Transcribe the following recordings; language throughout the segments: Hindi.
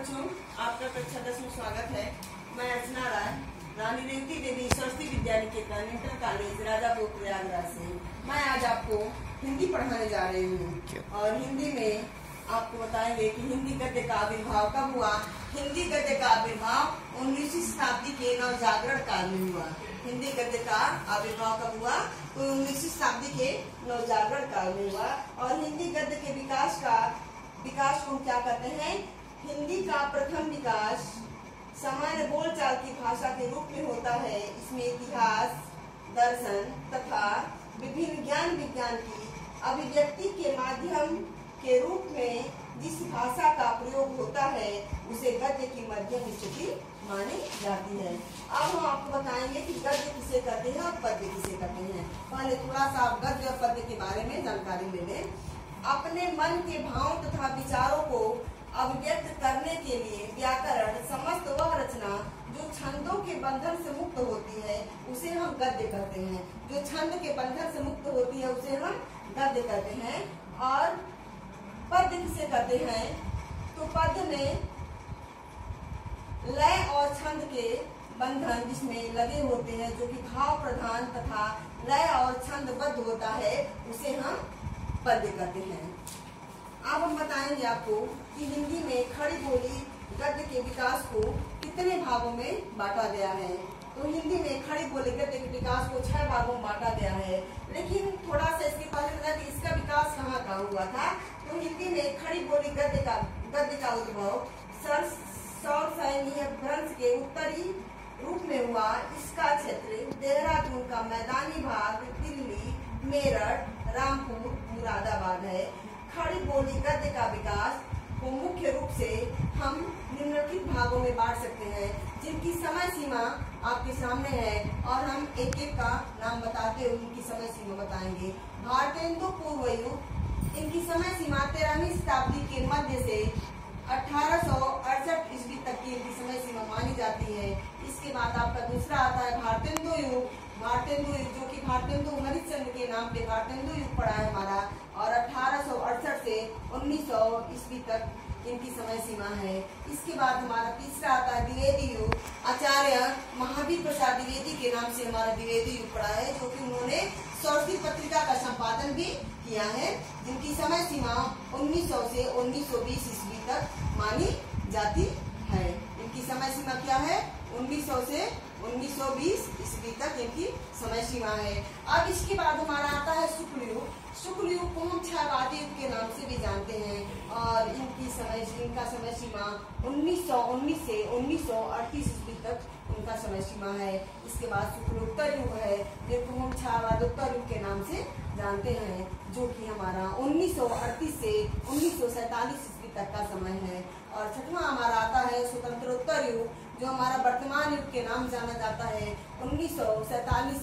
बच्चों आपका कक्षा दस में स्वागत है। मैं अर्चना राय रानी रेवती देवी सरस्वती विद्या निकेतन इंटर कॉलेज राजापुर प्रयागराज से। मैं आज आपको हिंदी पढ़ाने जा रही हूँ। और हिंदी में आपको बताएँगे कि हिंदी गद्य का आविर्भाव कब हुआ? हिंदी गद्य का आविर्भाव उन्नीसवीं शताब्दी के नवजागरण काल में हुआ। हिंदी गद्य का आविर्भाव कब हुआ? तो उन्नीसवीं शताब्दी के नवजागरण काल में हुआ। और हिंदी गद्य के विकास का विकास को हम क्या कहते हैं? हिंदी का प्रथम विकास सामान्य बोलचाल की भाषा के रूप में होता है। इसमें इतिहास, दर्शन तथा विभिन्न ज्ञान विज्ञान की अभिव्यक्ति के माध्यम के रूप में जिस भाषा का प्रयोग होता है, उसे गद्य की मध्यम स्थिति मानी जाती है। अब हम आपको बताएँगे कि गद्य किसे कहते हैं और पद्य किसे कहते हैं। पहले थोड़ा सा आप गद्य और पद्य के बारे में जानकारी ले लें। अपने मन के भाव तथा विचारों को अभिव्यक्त करने के लिए व्याकरण, समस्त वह रचना जो छंदों के बंधन से मुक्त होती है, उसे हम गद्य कहते हैं। जो छंद के बंधन से मुक्त होती है, उसे हम गद्य कहते हैं। और पद्य किसे कहते हैं? तो पद्य में लय और छंद के बंधन जिसमें लगे होते हैं, जो कि भाव प्रधान तथा लय और छंदबद्ध होता है, उसे हम पद्य कहते हैं। अब हम बताएँगे आपको कि हिंदी में खड़ी बोली, गद्य के विकास को कितने भागों में बांटा गया है। तो हिंदी में खड़ी बोली, गद्य के विकास को छह भागों में बांटा गया है। लेकिन थोड़ा सा इसके पहले बता कि इसका विकास कहाँ का हुआ था। तो हिंदी में खड़ी बोली, गद्य का गद्य का उद्भव सौर सैन्य भ्रंश के उत्तरी रूप में हुआ। इसका क्षेत्र देहरादून का मैदानी भाग दिल्ली, मेरठ, रामपुर, मुरादाबाद है। खड़ी बोली गद्य का विकास को मुख्य रूप से हम निम्नलिखित भागों में बांट सकते हैं, जिनकी समय सीमा आपके सामने है और हम एक एक का नाम बताते हुए उनकी समय सीमा बताएँगे। भारतेंदु पूर्व युग इनकी समय सीमा तेरहवीं शताब्दी के मध्य से अठारह सौ अड़सठ ईस्वी तक की इनकी समय सीमा मानी जाती है। इसके बाद आपका दूसरा आता है भारतेंदु युग। भारतेंदु युग जो कि भारतेंदु हरिश्चंद्र के नाम पे भारतेंदु युग पड़ा है हमारा, और अठारह से 1900 ईस्वी तक इनकी समय सीमा है। इसके बाद हमारा तीसरा आता है द्विवेदी युग। आचार्य महावीर प्रसाद द्विवेदी के नाम से हमारा द्विवेदी युग पड़ा है, जो कि उन्होंने सरस्वती पत्रिका का संपादन भी किया है, जिनकी समय सीमा 1900 से 1920 ईस्वी तक मानी जाती इनकी समय सीमा क्या है? 1900 से 1920 ईस्वी तक इनकी समय सीमा है। अब इसके बाद हमारा आता है शुक्ल युग शुक्ल युग को हम छायावादी युग के नाम से भी जानते हैं और इनकी समय इनका समय सीमा 1919 से 1938 ईस्वी तक उनका समय सीमा है। इसके बाद शुक्लोत्तर युग है। जिनको हम छायावादोत्तर युग के नाम से जानते हैं, जो कि हमारा 1938 से उन्नीस ईस्वी तक का समय है। और छठवां हमारा आता है स्वतंत्रोत्तर युग, जो हमारा वर्तमान युग के नाम जाना जाता है। उन्नीस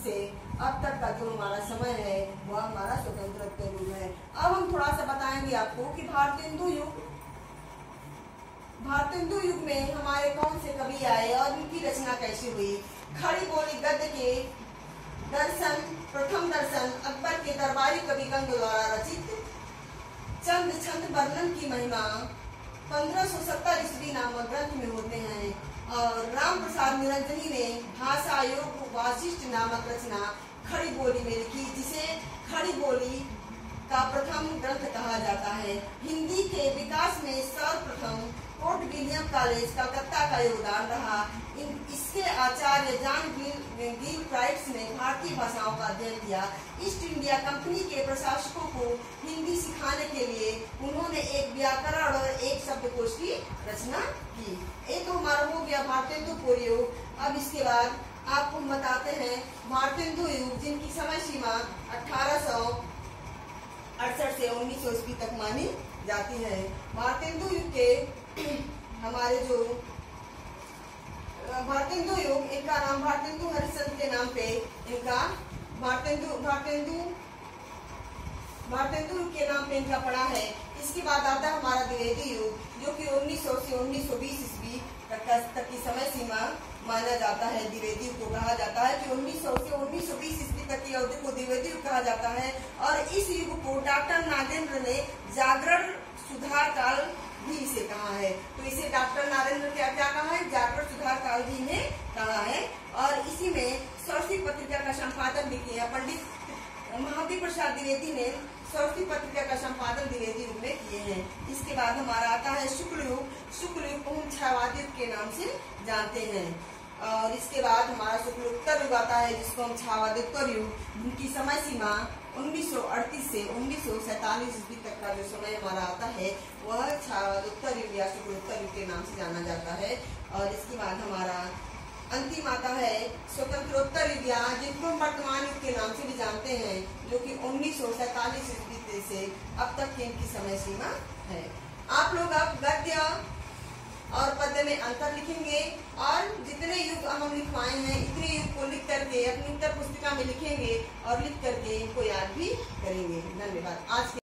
से अब तक का जो हमारा समय है, वह हमारा स्वतंत्र युग है। अब हम थोड़ा सा बताएँगे आपको कि भारतेंदु युग भारतेंदु युग में हमारे कौन से कवि आए और उनकी रचना कैसी हुई? खड़ी बोली गद्य के दर्शन, प्रथम दर्शन, अकबर के दरबारी कवि गंग द्वारा रचित चंद छंद वर्णन की महिमा। 1570 ईस्वी नामक ग्रंथ में होते हैं। और राम प्रसाद निरंजनी ने भाषा योग वाशिष्ठ नामक रचना खड़ी बोली में लिखी, जिसे खड़ी बोली का प्रथम ग्रंथ कहा जाता है। हिंदी के विकास में सर्वप्रथम फोर्ट विलियम कॉलेज कलकत्ता का योगदान रहा। इन, इसके आचार्य जान गिल गिल प्राइट्स ने भारतीय भाषाओं का अध्ययन किया। ईस्ट इंडिया कंपनी के प्रशासकों को हिंदी सिखाने के लिए उन्होंने एक व्याकरण और एक शब्दकोश की रचना की। एक तो हमारा हो गया भारतेंदु पूर्व युग अब इसके बाद आपको बताते हैं भारतेंदु युग, जिनकी समय सीमा अठारह सौ अड़सठ से उन्नीस सौ ईस्वी तक मानी जाती है। भारतेंदु युग के हमारे जो भारतेंदु युग इनका नाम भारतेंदु हरिश्चंद्र के नाम पे इनका भारतेंदु भारतेंदु भारतेंदु के नाम पे इनका पड़ा है। इसके बाद आता है हमारा द्विवेदी युग, जो कि 1900 से 1920 ईस्वी तक तक की समय सीमा माना जाता है। द्विवेदी को कहा जाता है कि 1900 से 1920 ईस्वी तक की अवधि को द्विवेदी युग कहा जाता है। और इस युग को डॉक्टर नागेंद्र ने जागरण सुधार काल भी इसे कहा है। तो इसे डॉक्टर नरेंद्र क्या क्या कहा है? जागरण सुधार काल जी ने कहा है। और इसी में सरस्वती पत्रिका का संपादन भी किया पंडित महादेव प्रसाद द्विवेदी ने सरस्वती पत्रिका का संपादन द्विवेदी रूप में किए हैं। इसके बाद हमारा आता है शुक्ल युग शुक्ल युग छावादित के नाम से जानते हैं। और इसके बाद हमारा शुक्ल उत्तर युग आता है, जिसको हम छावादित्तर युग, उनकी समय सीमा 1938 से उन्नीस सौ सैतालीस ईस्वी तक का जो समय हमारा आता है, वह छावादोत्तर युग या शुक्लोत्तर युग के नाम से जाना जाता है। और इसके बाद हमारा अंतिम आता है स्वतंत्रोत्तर युग जिनको वर्तमान युग के नाम से भी जानते हैं, जो कि उन्नीस सौ सैतालीस ईस्वी से अब तक की इनकी समय सीमा है। आप लोग अब गद्य और पद्य में अंतर लिखेंगे और युग हम लिखवाए हैं इतने इसको लिख करके, अपनी उत्तर पुस्तिका में लिखेंगे और लिख करके इनको याद भी करेंगे। धन्यवाद। आज